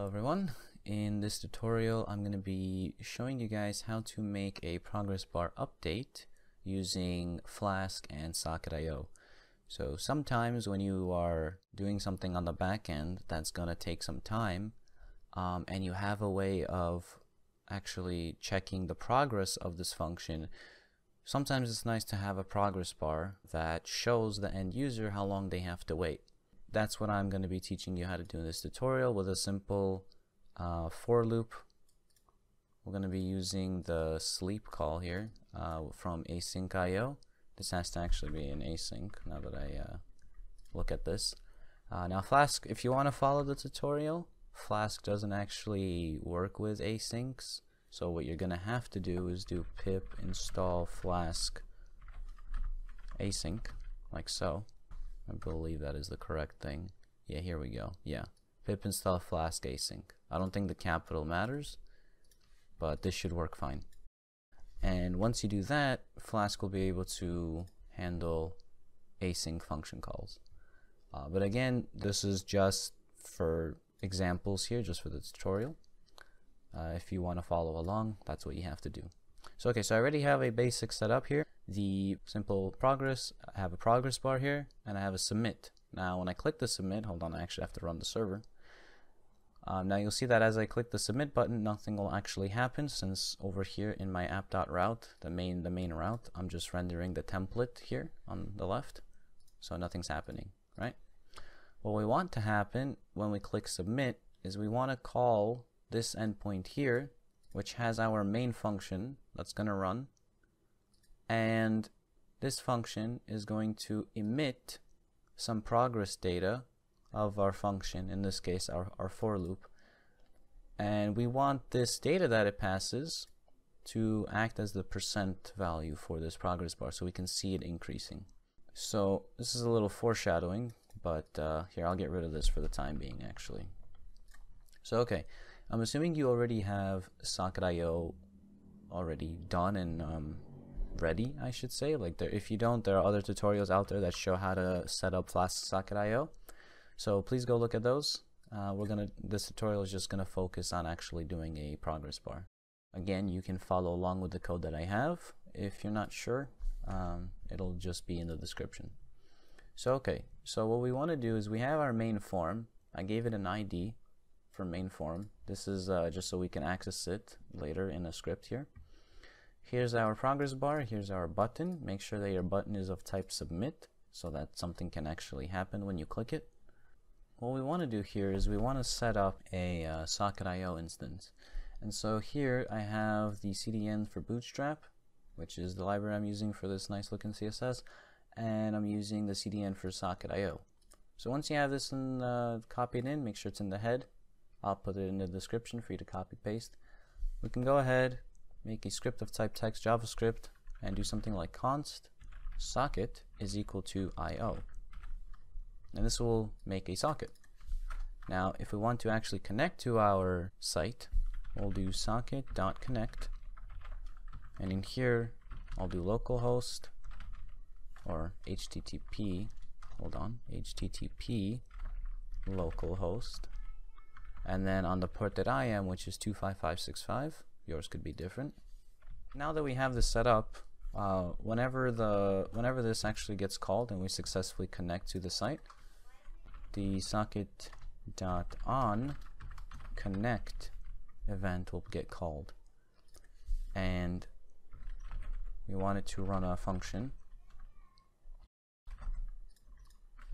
Hello everyone. In this tutorial I'm going to be showing you guys how to make a progress bar update using Flask and Socket.io. So sometimes when you are doing something on the back end that's going to take some time um, and you have a way of actually checking the progress of this function sometimes it's nice to have a progress bar that shows the end user how long they have to wait that's what I'm going to be teaching you how to do in this tutorial with a simple uh, for loop. We're going to be using the sleep call here uh, from asyncio. This has to actually be an async now that I uh, look at this. Uh, now Flask, if you want to follow the tutorial, Flask doesn't actually work with asyncs. So what you're going to have to do is do pip install flask async like so. I believe that is the correct thing. Yeah, here we go. Yeah. Pip install flask async. I don't think the capital matters, but this should work fine. And once you do that, Flask will be able to handle async function calls. Uh, but again, this is just for examples here, just for the tutorial. Uh, if you want to follow along, that's what you have to do. So okay, so I already have a basic setup here the simple progress, I have a progress bar here, and I have a submit. Now when I click the submit, hold on, I actually have to run the server. Um, now you'll see that as I click the submit button, nothing will actually happen since over here in my app.route, the main, the main route, I'm just rendering the template here on the left. So nothing's happening, right? What we want to happen when we click submit is we want to call this endpoint here, which has our main function that's going to run and this function is going to emit some progress data of our function, in this case our, our for loop. And we want this data that it passes to act as the percent value for this progress bar so we can see it increasing. So this is a little foreshadowing, but uh, here I'll get rid of this for the time being actually. So okay, I'm assuming you already have Socket.io already done and um, ready, I should say. Like there, if you don't, there are other tutorials out there that show how to set up Flask Socket.io. So please go look at those. Uh, we're gonna. This tutorial is just gonna focus on actually doing a progress bar. Again, you can follow along with the code that I have. If you're not sure, um, it'll just be in the description. So okay, so what we want to do is we have our main form. I gave it an ID main form. This is uh, just so we can access it later in a script here. Here's our progress bar, here's our button. Make sure that your button is of type submit so that something can actually happen when you click it. What we want to do here is we want to set up a uh, Socket.io instance. And so here I have the CDN for Bootstrap, which is the library I'm using for this nice looking CSS, and I'm using the CDN for Socket.io. So once you have this in, uh, copied in, make sure it's in the head. I'll put it in the description for you to copy paste. We can go ahead, make a script of type text JavaScript and do something like const socket is equal to IO. And this will make a socket. Now, if we want to actually connect to our site, we'll do socket.connect. And in here, I'll do localhost or HTTP, hold on, HTTP localhost. And then on the port that I am, which is 25565, yours could be different. Now that we have this set up, uh, whenever the whenever this actually gets called and we successfully connect to the site, the socket dot on connect event will get called, and we want it to run a function.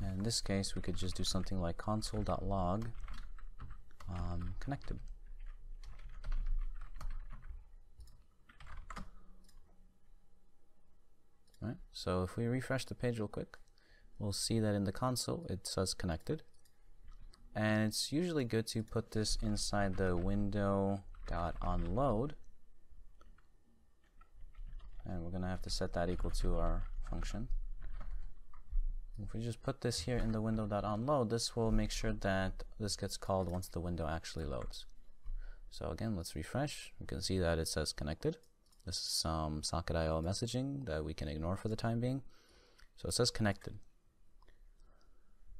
And in this case, we could just do something like console.log um, connected. Right? So if we refresh the page real quick, we'll see that in the console it says connected. And it's usually good to put this inside the window dot onload. And we're gonna have to set that equal to our function. If we just put this here in the window.onload, this will make sure that this gets called once the window actually loads. So again, let's refresh. We can see that it says connected. This is some Socket.io messaging that we can ignore for the time being. So it says connected.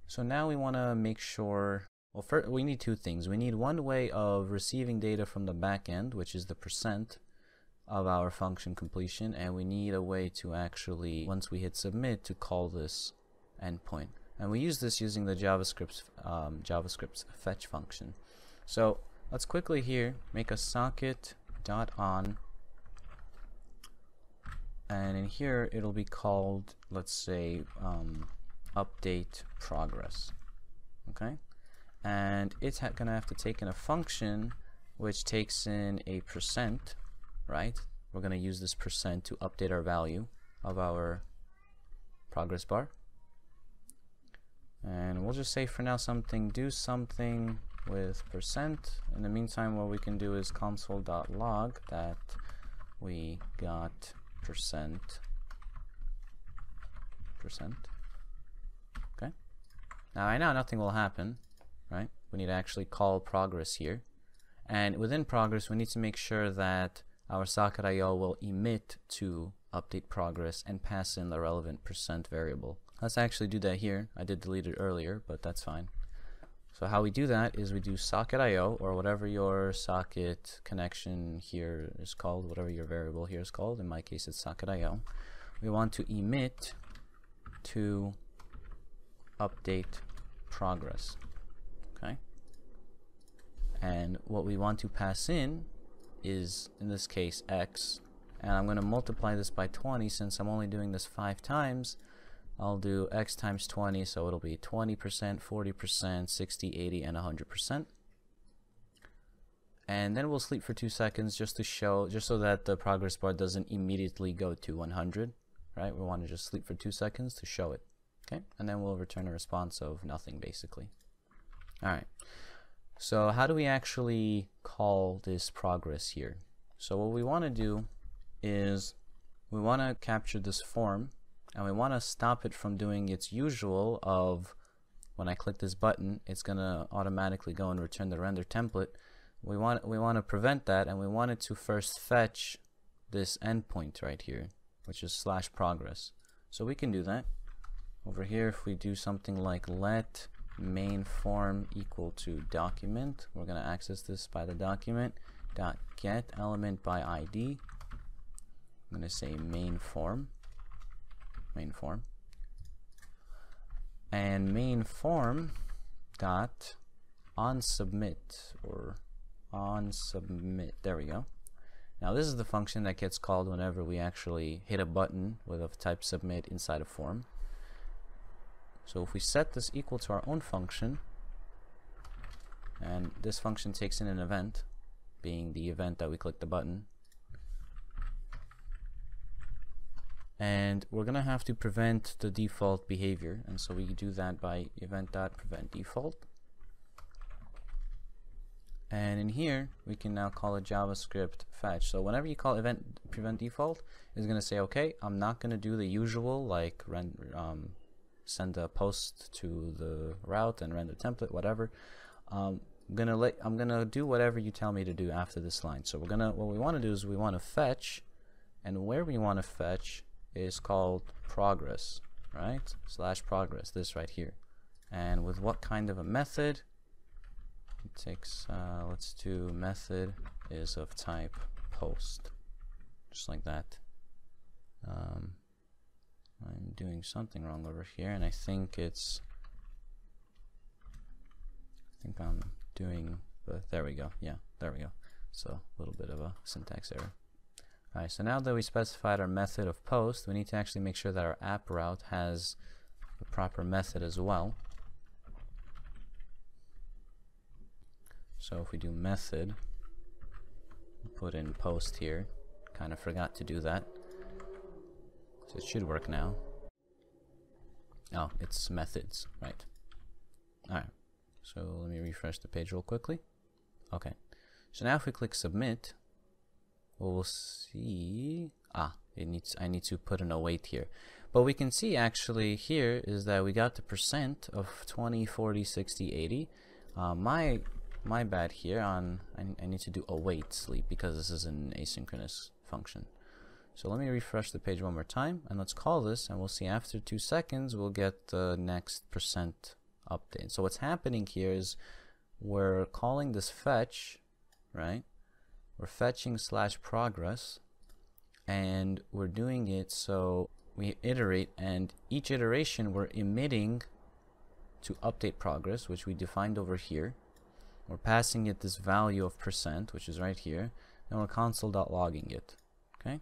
So now we want to make sure well, first, we need two things. We need one way of receiving data from the backend, which is the percent of our function completion, and we need a way to actually, once we hit submit, to call this endpoint. And we use this using the JavaScript um, JavaScript's fetch function. So let's quickly here make a socket dot on, and in here it'll be called, let's say, um, update progress. Okay and it's ha gonna have to take in a function which takes in a percent right we're gonna use this percent to update our value of our progress bar and we'll just say for now something do something with percent in the meantime what we can do is console.log that we got percent percent okay now I know nothing will happen right? We need to actually call progress here. And within progress, we need to make sure that our socket.io will emit to update progress and pass in the relevant percent variable. Let's actually do that here. I did delete it earlier, but that's fine. So how we do that is we do socket IO or whatever your socket connection here is called, whatever your variable here is called. In my case, it's socket IO. We want to emit to update progress okay and what we want to pass in is in this case x and I'm going to multiply this by 20 since I'm only doing this five times I'll do x times 20 so it'll be 20% 40% 60 80 and 100% and then we'll sleep for two seconds just to show just so that the progress bar doesn't immediately go to 100 right we want to just sleep for two seconds to show it okay and then we'll return a response of nothing basically all right. So how do we actually call this progress here? So what we want to do is we want to capture this form and we want to stop it from doing its usual of when I click this button it's gonna automatically go and return the render template we want we want to prevent that and we want it to first fetch this endpoint right here which is slash progress so we can do that over here if we do something like let main form equal to document. We're going to access this by the document dot get element by ID. I'm going to say main form, main form, and main form dot on submit or on submit. There we go. Now this is the function that gets called whenever we actually hit a button with a type submit inside a form. So if we set this equal to our own function, and this function takes in an event, being the event that we click the button, and we're gonna have to prevent the default behavior and so we do that by event.prevent default and in here we can now call a JavaScript fetch so whenever you call event prevent default it's gonna say okay I'm not gonna do the usual like um, send a post to the route and render template, whatever. Um, I'm gonna let I'm gonna do whatever you tell me to do after this line. So we're gonna what we want to do is we want to fetch, and where we want to fetch is called progress, right? Slash progress. This right here, and with what kind of a method? It takes uh, let's do method is of type post, just like that. Um, I'm doing something wrong over here and I think it's I think I'm doing the there we go yeah there we go so a little bit of a syntax error alright so now that we specified our method of post we need to actually make sure that our app route has the proper method as well so if we do method put in post here kind of forgot to do that so it should work now. Oh, it's methods, right. Alright, so let me refresh the page real quickly. Okay, so now if we click submit, what we'll see, ah, it needs, I need to put an await here. But we can see actually here is that we got the percent of 20, 40, 60, 80. Uh, my my bad here on I, I need to do await sleep because this is an asynchronous function. So let me refresh the page one more time and let's call this and we'll see after two seconds we'll get the next percent update. So what's happening here is we're calling this fetch, right? We're fetching slash progress and we're doing it so we iterate and each iteration we're emitting to update progress which we defined over here. We're passing it this value of percent which is right here and we're console.logging it okay?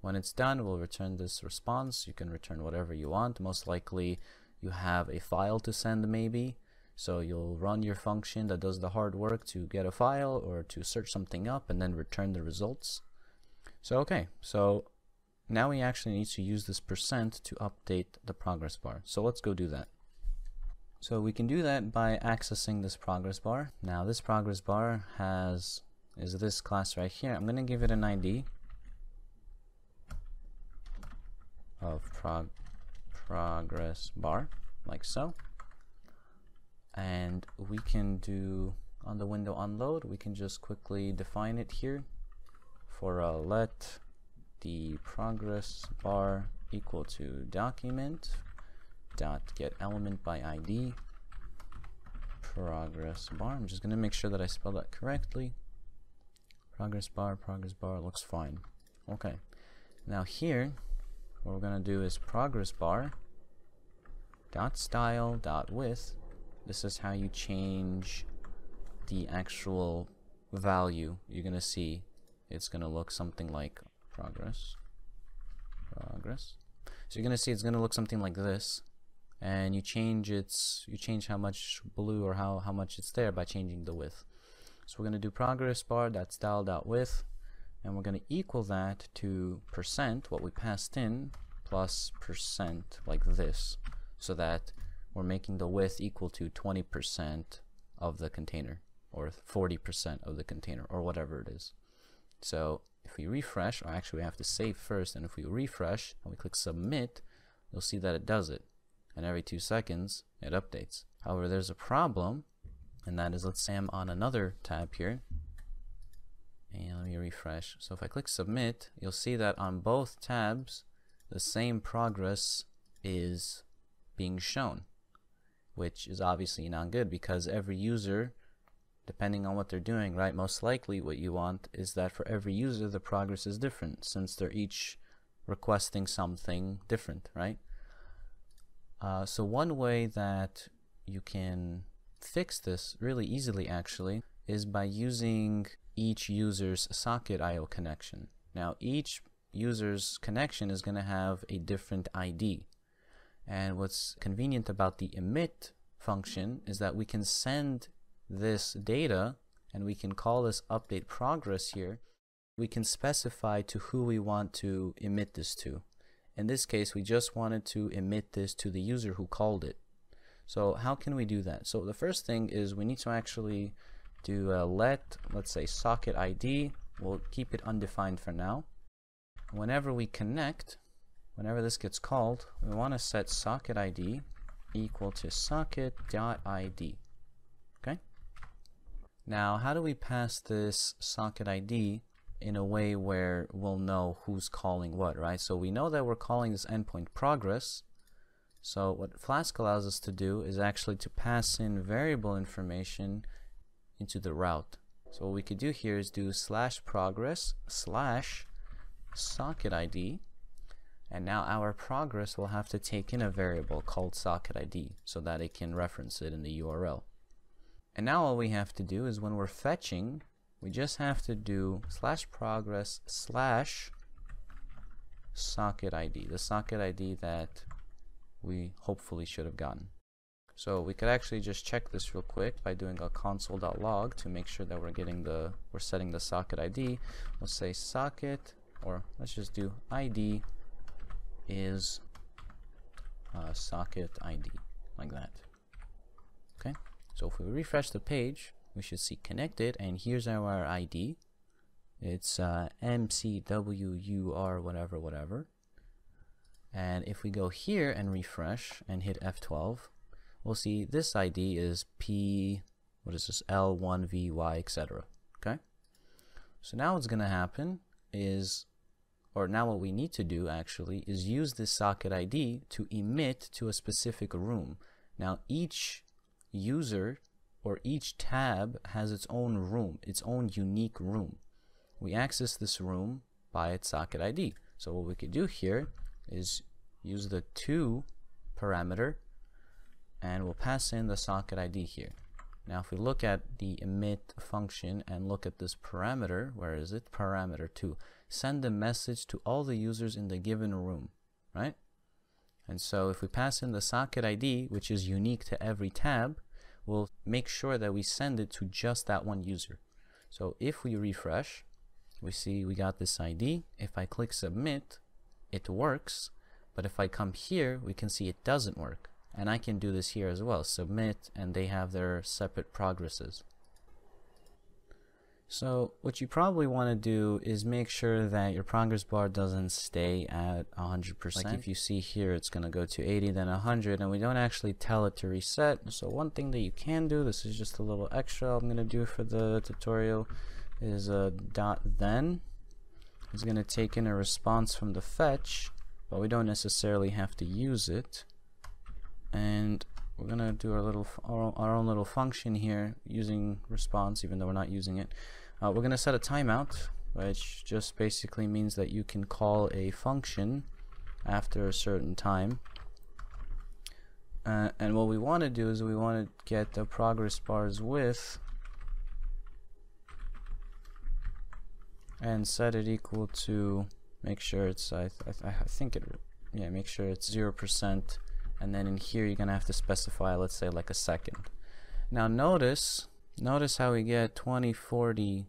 When it's done we'll return this response. You can return whatever you want. Most likely you have a file to send maybe so you'll run your function that does the hard work to get a file or to search something up and then return the results so okay so now we actually need to use this percent to update the progress bar. So let's go do that. So we can do that by accessing this progress bar. Now this progress bar has is this class right here. I'm going to give it an ID of prog progress bar like so. And we can do on the window onload, we can just quickly define it here for a let the progress bar equal to document dot get element by ID progress bar. I'm just gonna make sure that I spell that correctly. Progress bar, progress bar looks fine. Okay. Now here, what we're gonna do is progress bar dot style dot width. This is how you change the actual value you're gonna see. It's gonna look something like progress progress so you're gonna see it's gonna look something like this and you change its you change how much blue or how how much it's there by changing the width so we're gonna do progress bar that style dot width and we're gonna equal that to percent what we passed in plus percent like this so that we're making the width equal to 20% of the container or 40% of the container or whatever it is so if we refresh, or actually we have to save first, and if we refresh and we click submit, you'll see that it does it. And every two seconds, it updates. However, there's a problem, and that is, let's say I'm on another tab here, and let me refresh. So if I click submit, you'll see that on both tabs, the same progress is being shown, which is obviously not good because every user depending on what they're doing, right? Most likely what you want is that for every user the progress is different since they're each requesting something different, right? Uh, so one way that you can fix this really easily actually is by using each user's socket IO connection. Now each user's connection is going to have a different ID. And what's convenient about the emit function is that we can send this data and we can call this update progress here. We can specify to who we want to emit this to. In this case we just wanted to emit this to the user who called it. So how can we do that? So the first thing is we need to actually do a let let's say socket ID we'll keep it undefined for now. Whenever we connect whenever this gets called we want to set socket ID equal to socket.id Okay? now, how do we pass this socket ID in a way where we'll know who's calling what, right? So we know that we're calling this endpoint progress. So what Flask allows us to do is actually to pass in variable information into the route. So what we could do here is do slash progress slash socket ID and now our progress will have to take in a variable called socket ID so that it can reference it in the URL. And now all we have to do is when we're fetching, we just have to do slash progress slash socket ID, the socket ID that we hopefully should have gotten. So we could actually just check this real quick by doing a console.log to make sure that we're getting the, we're setting the socket ID. We'll say socket, or let's just do ID is uh, socket ID, like that. Okay. So if we refresh the page, we should see connected, and here's our ID. It's uh, MCWUR whatever whatever. And if we go here and refresh and hit F12, we'll see this ID is P, what is this, L1VY, etc. Okay? So now what's going to happen is, or now what we need to do actually, is use this socket ID to emit to a specific room. Now each user or each tab has its own room, its own unique room. We access this room by its socket ID. So what we could do here is use the to parameter and we'll pass in the socket ID here. Now if we look at the emit function and look at this parameter, where is it? Parameter 2. Send a message to all the users in the given room, right? And so if we pass in the socket ID, which is unique to every tab, we'll make sure that we send it to just that one user. So if we refresh, we see we got this ID. If I click submit, it works. But if I come here, we can see it doesn't work. And I can do this here as well, submit, and they have their separate progresses. So what you probably want to do is make sure that your progress bar doesn't stay at 100%. Like if you see here, it's going to go to 80, then 100, and we don't actually tell it to reset. So one thing that you can do, this is just a little extra I'm going to do for the tutorial, is a dot then. It's going to take in a response from the fetch, but we don't necessarily have to use it and we're gonna do our little our, our, own little function here using response even though we're not using it. Uh, we're gonna set a timeout which just basically means that you can call a function after a certain time. Uh, and what we want to do is we want to get the progress bar's width and set it equal to make sure it's I, th I, think it yeah make sure it's zero percent and then in here you're gonna have to specify let's say like a second. Now notice notice how we get 20 40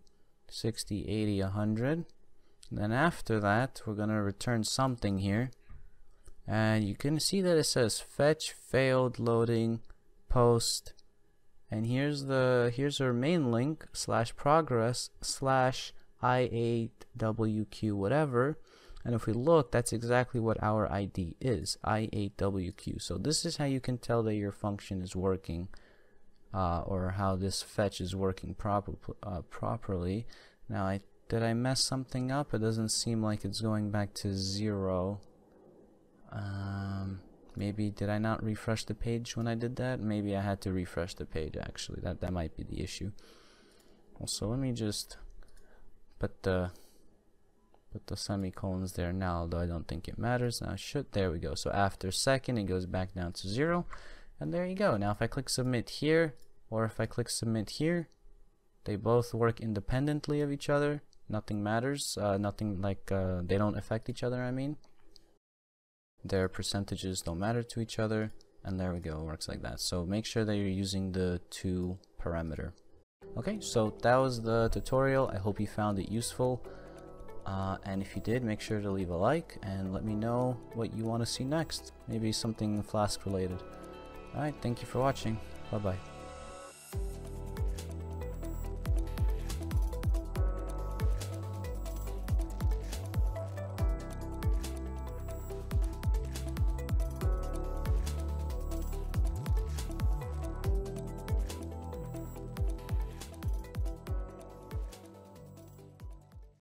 60 80 100 and then after that we're gonna return something here. And you can see that it says fetch failed loading post. And here's the here's our main link slash progress slash i8wq whatever and if we look, that's exactly what our ID is, i8wq. So this is how you can tell that your function is working uh, or how this fetch is working proper, uh, properly. Now, I, did I mess something up? It doesn't seem like it's going back to zero. Um, maybe did I not refresh the page when I did that? Maybe I had to refresh the page actually. That that might be the issue. Also, let me just put the put the semicolons there now, although I don't think it matters. Now should, there we go. So after second, it goes back down to zero. And there you go. Now if I click submit here, or if I click submit here, they both work independently of each other. Nothing matters. Uh, nothing like, uh, they don't affect each other, I mean. Their percentages don't matter to each other. And there we go, works like that. So make sure that you're using the to parameter. Okay, so that was the tutorial. I hope you found it useful. Uh, and if you did, make sure to leave a like and let me know what you want to see next. Maybe something Flask related. Alright, thank you for watching. Bye bye.